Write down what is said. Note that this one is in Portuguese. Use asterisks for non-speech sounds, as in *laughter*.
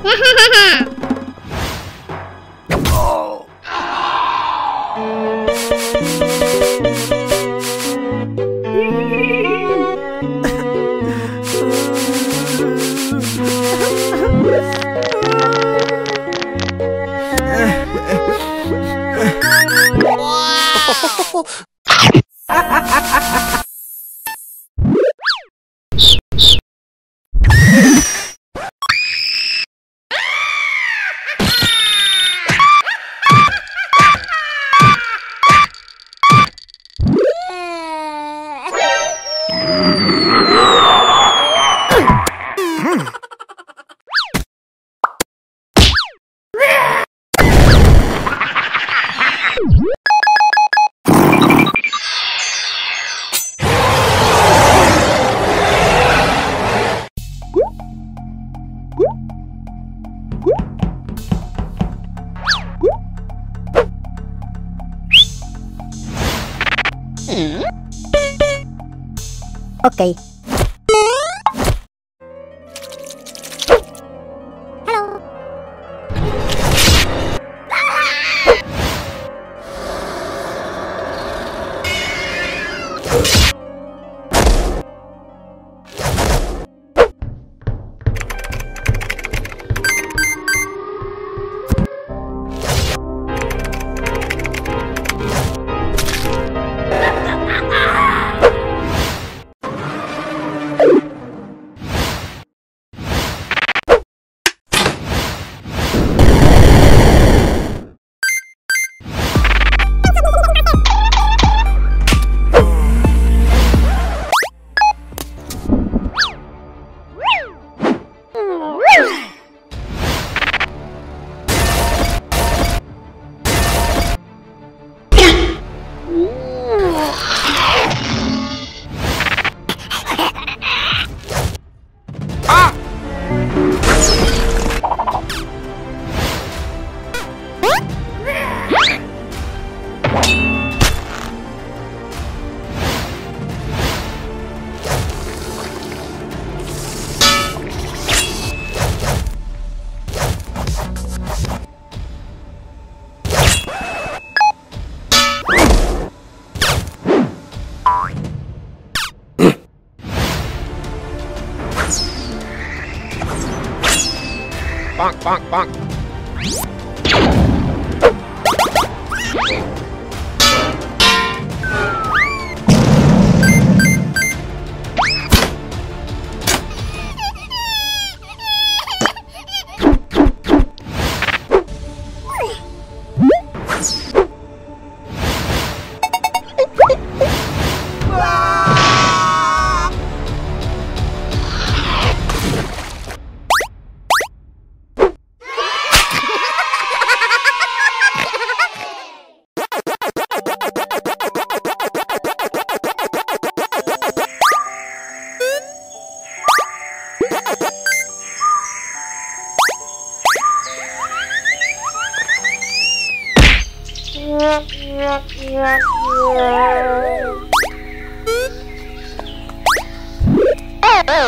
Wow! *laughs* Ok. bonk, bonk, bonk. Oh!